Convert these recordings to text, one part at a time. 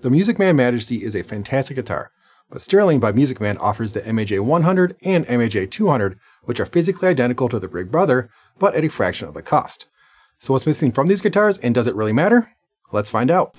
The Music Man Majesty is a fantastic guitar, but Sterling by Music Man offers the MAJ 100 and MAJ 200, which are physically identical to the Big Brother, but at a fraction of the cost. So what's missing from these guitars and does it really matter? Let's find out.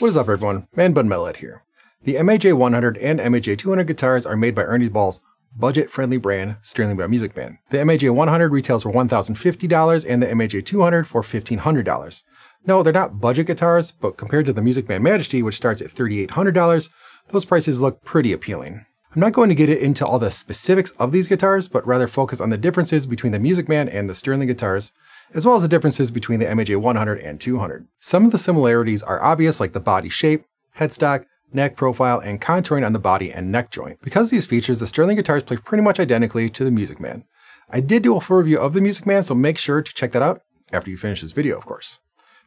What is up everyone, Man Bun Metalhead here. The MAJ 100 and MAJ 200 guitars are made by Ernie Ball's budget-friendly brand, Sterling by Music Man. The MAJ 100 retails for $1,050 and the MAJ 200 for $1,500. No, they're not budget guitars, but compared to the Music Man Majesty, which starts at $3,800, those prices look pretty appealing. I'm not going to get into all the specifics of these guitars, but rather focus on the differences between the Music Man and the Sterling guitars, as well as the differences between the MAJ 100 and 200. Some of the similarities are obvious like the body shape, headstock, neck profile, and contouring on the body and neck joint. Because these features, the Sterling guitars play pretty much identically to the Music Man. I did do a full review of the Music Man, so make sure to check that out after you finish this video, of course.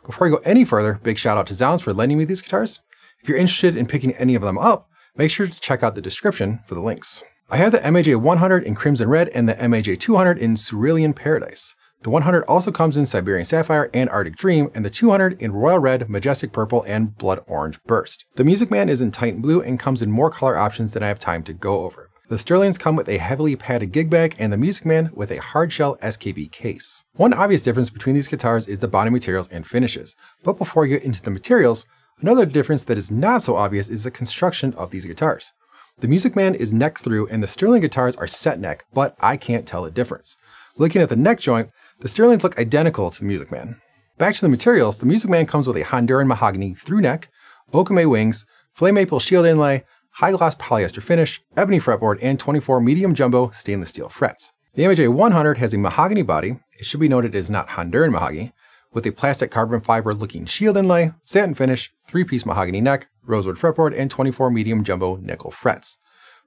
Before I go any further, big shout out to zZounds for lending me these guitars. If you're interested in picking any of them up, make sure to check out the description for the links. I have the MAJ 100 in Crimson Red and the MAJ 200 in Cerulean Paradise. The 100 also comes in Siberian Sapphire and Arctic Dream, and the 200 in Royal Red, Majestic Purple, and Blood Orange Burst. The Music Man is in Titan Blue and comes in more color options than I have time to go over. The Sterlings come with a heavily padded gig bag and the Music Man with a hardshell SKB case. One obvious difference between these guitars is the body materials and finishes, but before I get into the materials, another difference that is not so obvious is the construction of these guitars. The Music Man is neck through and the Sterling guitars are set neck, but I can't tell the difference. Looking at the neck joint, the Sterlings look identical to the Music Man. Back to the materials, the Music Man comes with a Honduran mahogany through neck, Okoume wings, flame maple shield inlay, high gloss polyester finish, ebony fretboard, and 24 medium jumbo stainless steel frets. The MAJ 100 has a mahogany body, it should be noted it is not Honduran mahogany, with a plastic carbon fiber looking shield inlay, satin finish, three-piece mahogany neck, rosewood fretboard, and 24 medium jumbo nickel frets.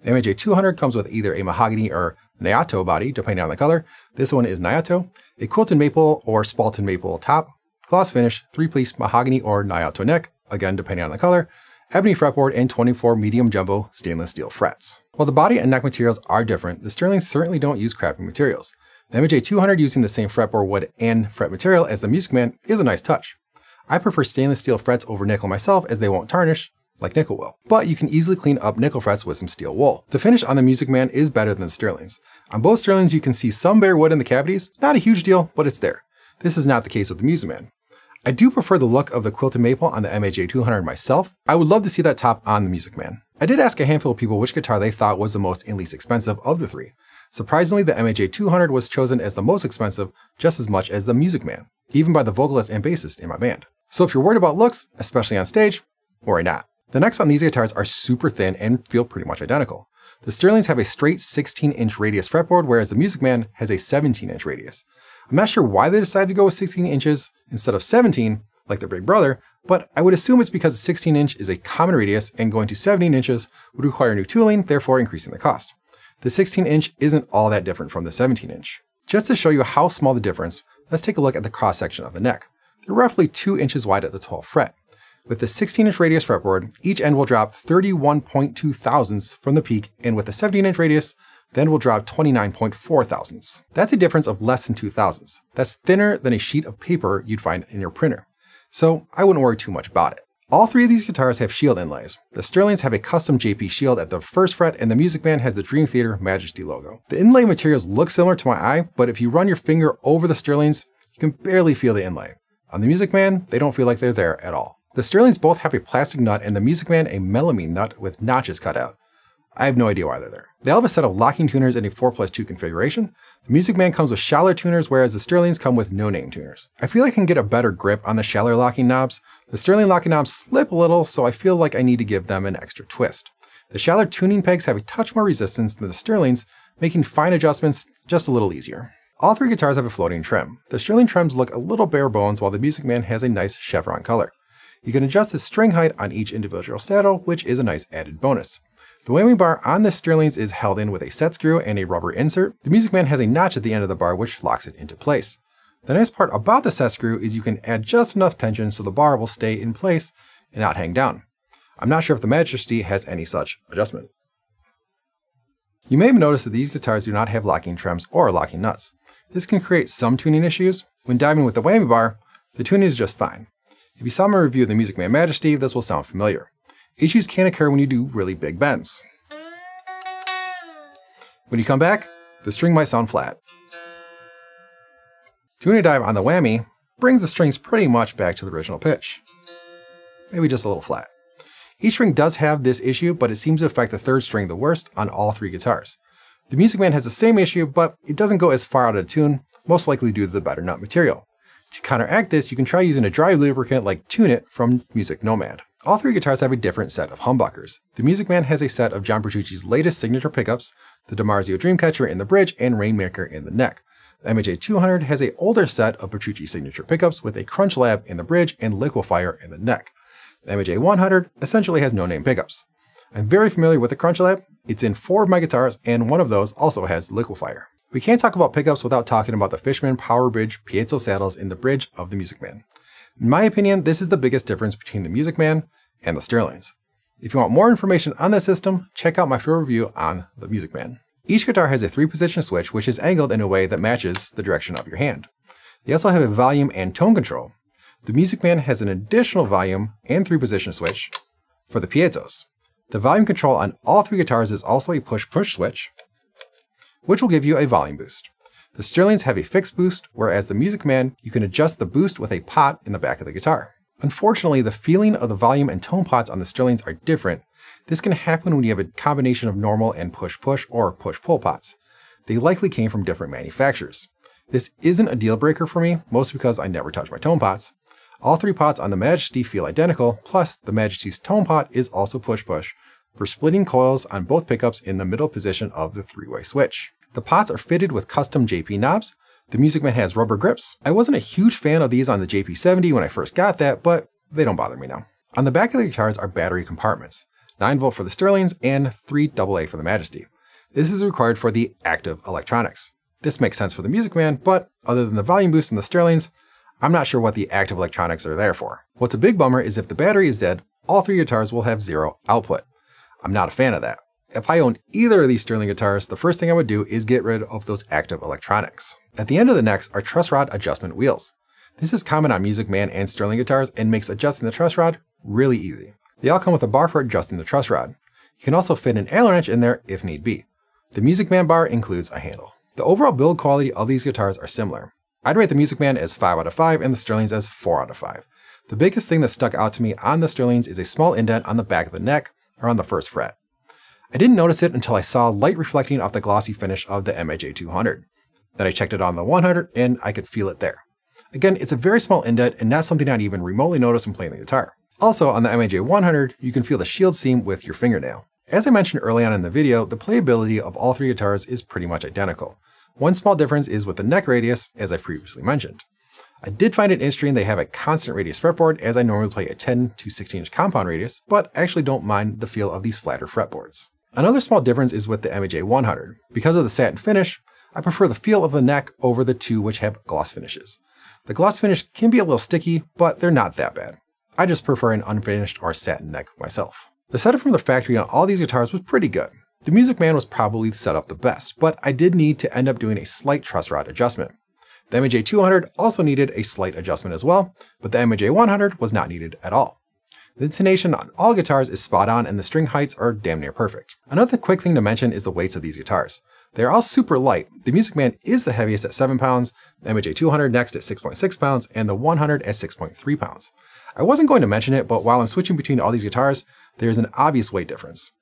The MAJ 200 comes with either a mahogany or Nato body, depending on the color. This one is Nato, a quilted maple or spalted maple top, gloss finish, three-piece mahogany or Nato neck, again depending on the color, ebony fretboard, and 24 medium jumbo stainless steel frets. While the body and neck materials are different, the Sterlings certainly don't use crappy materials. The MAJ 200 using the same fretboard wood and fret material as the Music Man is a nice touch. I prefer stainless steel frets over nickel myself as they won't tarnish, like nickel will. But you can easily clean up nickel frets with some steel wool. The finish on the Music Man is better than the Sterling's. On both Sterlings you can see some bare wood in the cavities, not a huge deal, but it's there. This is not the case with the Music Man. I do prefer the look of the quilted maple on the MAJ 200 myself. I would love to see that top on the Music Man. I did ask a handful of people which guitar they thought was the most and least expensive of the three. Surprisingly, the MAJ 200 was chosen as the most expensive just as much as the Music Man, even by the vocalist and bassist in my band. So if you're worried about looks, especially on stage, worry not. The necks on these guitars are super thin and feel pretty much identical. The Sterlings have a straight 16 inch radius fretboard, whereas the Music Man has a 17 inch radius. I'm not sure why they decided to go with 16 inches instead of 17, like their big brother, but I would assume it's because 16 inch is a common radius and going to 17 inches would require new tooling, therefore increasing the cost. The 16 inch isn't all that different from the 17 inch. Just to show you how small the difference, let's take a look at the cross section of the neck. They're roughly 2 inches wide at the 12th fret. With the 16-inch radius fretboard, each end will drop 31.2 thousandths from the peak, and with the 17-inch radius, then will drop 29.4 thousandths. That's a difference of less than 2 thousandths. That's thinner than a sheet of paper you'd find in your printer. So I wouldn't worry too much about it. All three of these guitars have shield inlays. The Sterlings have a custom JP shield at the first fret, and the Music Man has the Dream Theater Majesty logo. The inlay materials look similar to my eye, but if you run your finger over the Sterlings, you can barely feel the inlay. On the Music Man, they don't feel like they're there at all. The Sterlings both have a plastic nut and the Music Man a melamine nut with notches cut out. I have no idea why they're there. They all have a set of locking tuners in a 4 plus 2 configuration. The Music Man comes with Schaller tuners, whereas the Sterlings come with no-name tuners. I feel like I can get a better grip on the Schaller locking knobs. The Sterling locking knobs slip a little, so I feel like I need to give them an extra twist. The Schaller tuning pegs have a touch more resistance than the Sterlings, making fine adjustments just a little easier. All three guitars have a floating trem. The Sterling trems look a little bare bones, while the Music Man has a nice chevron color. You can adjust the string height on each individual saddle, which is a nice added bonus. The whammy bar on the Sterlings is held in with a set screw and a rubber insert. The Music Man has a notch at the end of the bar which locks it into place. The nice part about the set screw is you can add just enough tension so the bar will stay in place and not hang down. I'm not sure if the Majesty has any such adjustment. You may have noticed that these guitars do not have locking trems or locking nuts. This can create some tuning issues. When diving with the whammy bar, the tuning is just fine. If you saw my review of the Music Man Majesty, this will sound familiar. Issues can occur when you do really big bends. When you come back, the string might sound flat. Tuning a dive on the whammy brings the strings pretty much back to the original pitch. Maybe just a little flat. Each string does have this issue, but it seems to affect the third string the worst on all three guitars. The Music Man has the same issue, but it doesn't go as far out of tune, most likely due to the better nut material. To counteract this, you can try using a dry lubricant like Tune It from Music Nomad. All three guitars have a different set of humbuckers. The Music Man has a set of John Petrucci's latest signature pickups, the DiMarzio Dreamcatcher in the bridge and Rainmaker in the neck. The MAJ 200 has a older set of Petrucci signature pickups with a Crunch Lab in the bridge and Liquifire in the neck. The MAJ 100 essentially has no name pickups. I'm very familiar with the Crunch Lab. It's in four of my guitars, and one of those also has Liquifire. We can't talk about pickups without talking about the Fishman Power Bridge piezo saddles in the bridge of the Music Man. In my opinion, this is the biggest difference between the Music Man and the Sterlings. If you want more information on this system, check out my full review on the Music Man. Each guitar has a three position switch which is angled in a way that matches the direction of your hand. They also have a volume and tone control. The Music Man has an additional volume and three position switch for the piezos. The volume control on all three guitars is also a push-push switch, which will give you a volume boost. The Sterlings have a fixed boost, whereas the Music Man, you can adjust the boost with a pot in the back of the guitar. Unfortunately, the feeling of the volume and tone pots on the Sterlings are different. This can happen when you have a combination of normal and push-push or push-pull pots. They likely came from different manufacturers. This isn't a deal breaker for me, mostly because I never touch my tone pots. All three pots on the Majesty feel identical, plus the Majesty's tone pot is also push-push for splitting coils on both pickups in the middle position of the three-way switch. The pots are fitted with custom JP knobs. The Music Man has rubber grips. I wasn't a huge fan of these on the JP70 when I first got that, but they don't bother me now. On the back of the guitars are battery compartments, 9 volt for the Sterlings and 3 AA for the Majesty. This is required for the active electronics. This makes sense for the Music Man, but other than the volume boost in the Sterlings, I'm not sure what the active electronics are there for. What's a big bummer is if the battery is dead, all three guitars will have zero output. I'm not a fan of that. If I owned either of these Sterling guitars, the first thing I would do is get rid of those active electronics. At the end of the necks are truss rod adjustment wheels. This is common on Music Man and Sterling guitars and makes adjusting the truss rod really easy. They all come with a bar for adjusting the truss rod. You can also fit an Allen wrench in there if need be. The Music Man bar includes a handle. The overall build quality of these guitars are similar. I'd rate the Music Man as 5 out of 5 and the Sterlings as 4 out of 5. The biggest thing that stuck out to me on the Sterlings is a small indent on the back of the neck, or on the first fret. I didn't notice it until I saw light reflecting off the glossy finish of the MAJ 200. Then I checked it on the 100 and I could feel it there. Again, it's a very small indent and not something I'd even remotely notice when playing the guitar. Also, on the MAJ 100, you can feel the shield seam with your fingernail. As I mentioned early on in the video, the playability of all three guitars is pretty much identical. One small difference is with the neck radius, as I previously mentioned. I did find it interesting they have a constant radius fretboard as I normally play a 10 to 16 inch compound radius, but I actually don't mind the feel of these flatter fretboards. Another small difference is with the MAJ 100. Because of the satin finish, I prefer the feel of the neck over the two which have gloss finishes. The gloss finish can be a little sticky, but they're not that bad. I just prefer an unfinished or satin neck myself. The setup from the factory on all these guitars was pretty good. The Music Man was probably set up the best, but I did need to end up doing a slight truss rod adjustment. The MAJ 200 also needed a slight adjustment as well, but the MAJ 100 was not needed at all. The intonation on all guitars is spot on and the string heights are damn near perfect. Another quick thing to mention is the weights of these guitars. They are all super light. The Music Man is the heaviest at 7 pounds, the MAJ 200 next at 6.6 pounds, and the 100 at 6.3 pounds. I wasn't going to mention it, but while I'm switching between all these guitars, there's an obvious weight difference.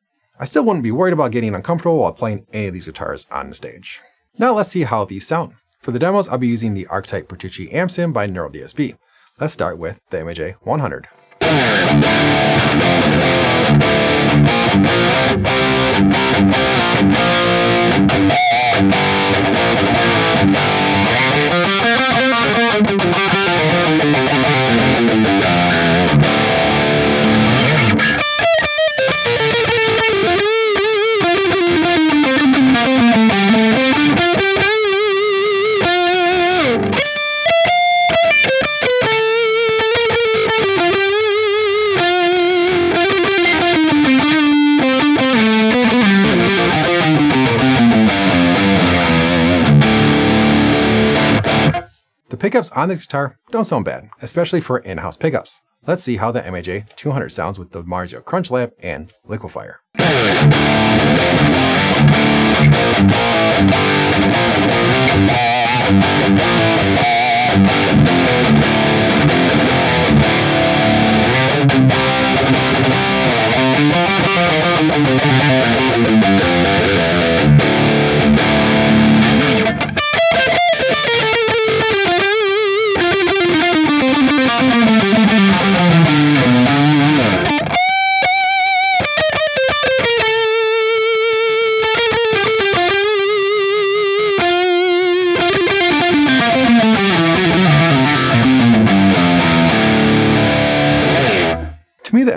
I still wouldn't be worried about getting uncomfortable while playing any of these guitars on stage. Now let's see how these sound. For the demos, I'll be using the Archetype Petrucci Amp Sim by Neural DSP. Let's start with the MAJ 100. Thank you. Pickups on this guitar don't sound bad, especially for in-house pickups. Let's see how the MAJ200 sounds with DiMarzio Crunch Lab and Liquifire.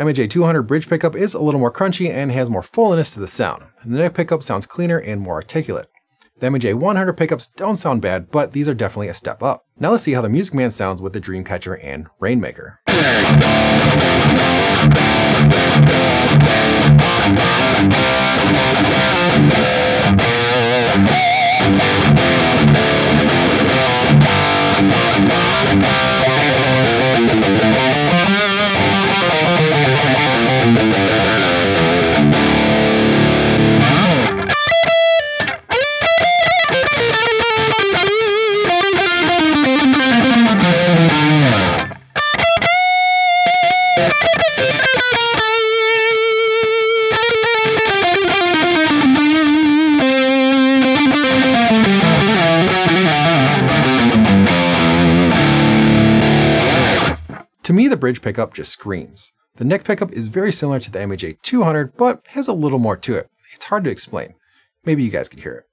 MAJ200 bridge pickup is a little more crunchy and has more fullness to the sound. The neck pickup sounds cleaner and more articulate. The MAJ100 pickups don't sound bad, but these are definitely a step up. Now let's see how the Music Man sounds with the Dreamcatcher and Rainmaker. bridge pickup just screams. The neck pickup is very similar to the MAJ200, but has a little more to it. It's hard to explain. Maybe you guys can hear it.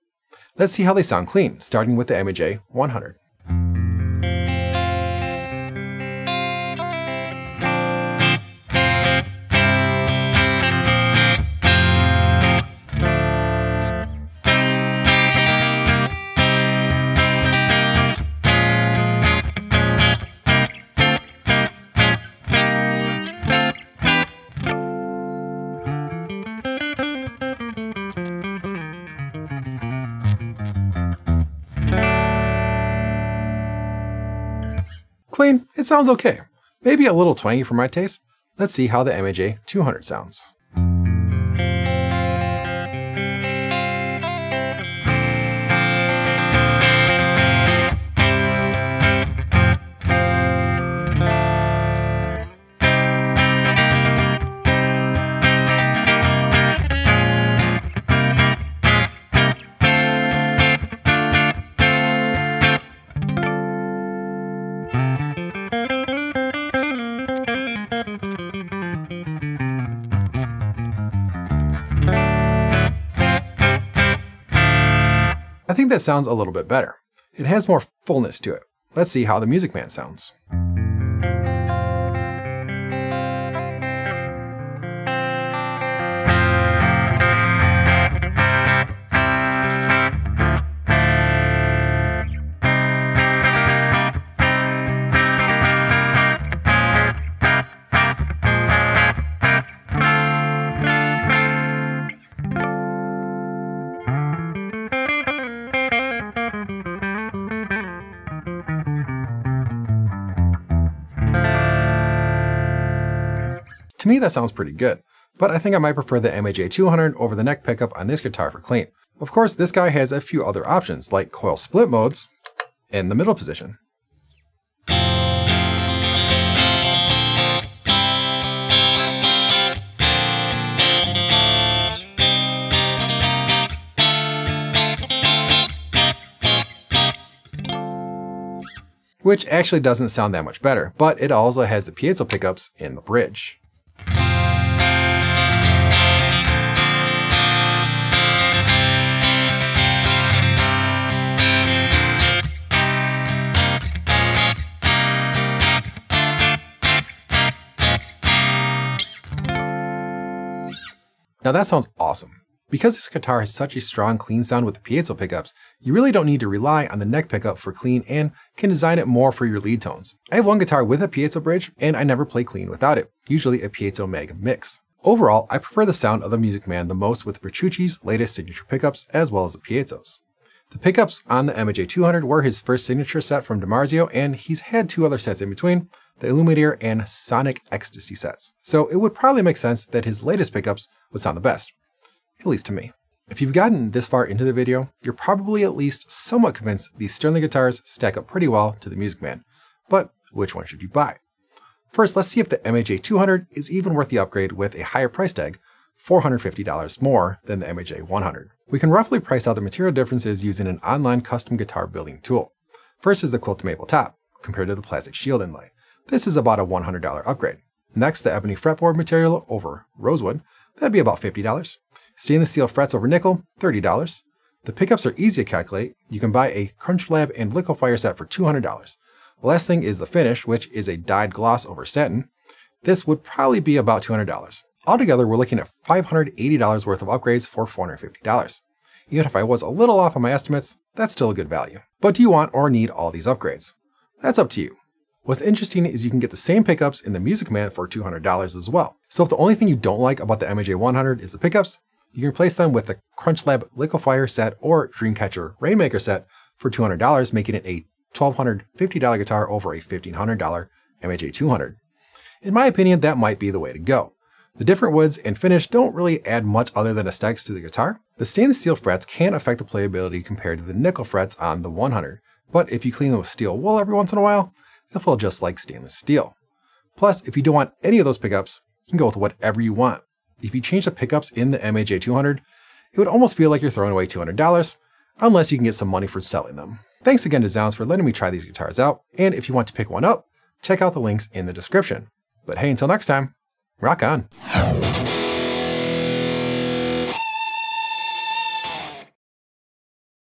Let's see how they sound clean, starting with the MAJ100. Clean, it sounds okay. Maybe a little twangy for my taste. Let's see how the MAJ 200 sounds. That sounds a little bit better. It has more fullness to it. Let's see how the Music Man sounds. To me, that sounds pretty good, but I think I might prefer the MAJ 200 over the neck pickup on this guitar for clean. Of course, this guy has a few other options, like coil split modes in the middle position. Which actually doesn't sound that much better, but it also has the piezo pickups in the bridge. Now that sounds awesome. Because this guitar has such a strong clean sound with the piezo pickups, you really don't need to rely on the neck pickup for clean and can design it more for your lead tones. I have one guitar with a piezo bridge and I never play clean without it, usually a piezo mag mix. Overall, I prefer the sound of the Music Man the most with Petrucci's latest signature pickups as well as the piezos. The pickups on the MAJ200 were his first signature set from DiMarzio, and he's had two other sets in between, the Illuminator and Sonic Ecstasy sets. So it would probably make sense that his latest pickups would sound the best, at least to me. If you've gotten this far into the video, you're probably at least somewhat convinced these Sterling guitars stack up pretty well to the Music Man. But which one should you buy? First, let's see if the MAJ200 is even worth the upgrade with a higher price tag, $450 more than the MAJ100. We can roughly price out the material differences using an online custom guitar building tool. First is the quilt maple top, compared to the plastic shield inlay. This is about a $100 upgrade. Next, the ebony fretboard material over rosewood, that'd be about $50. Stainless steel frets over nickel, $30. The pickups are easy to calculate. You can buy a CrunchLab and Liquifire set for $200. The last thing is the finish, which is a dyed gloss over satin. This would probably be about $200. Altogether, we're looking at $580 worth of upgrades for $450. Even if I was a little off on my estimates, that's still a good value. But do you want or need all these upgrades? That's up to you. What's interesting is you can get the same pickups in the Music Man for $200 as well. So if the only thing you don't like about the MAJ100 is the pickups, you can replace them with the CrunchLab Liquifire set or Dreamcatcher Rainmaker set for $200, making it a $1,250 guitar over a $1,500 MAJ200. In my opinion, that might be the way to go. The different woods and finish don't really add much other than aesthetics to the guitar. The stainless steel frets can affect the playability compared to the nickel frets on the 100, but if you clean them with steel wool every once in a while, they'll feel just like stainless steel. Plus, if you don't want any of those pickups, you can go with whatever you want. If you change the pickups in the MAJ200, it would almost feel like you're throwing away $200, unless you can get some money for selling them. Thanks again to zZounds for letting me try these guitars out, and if you want to pick one up, check out the links in the description. But hey, until next time, rock on.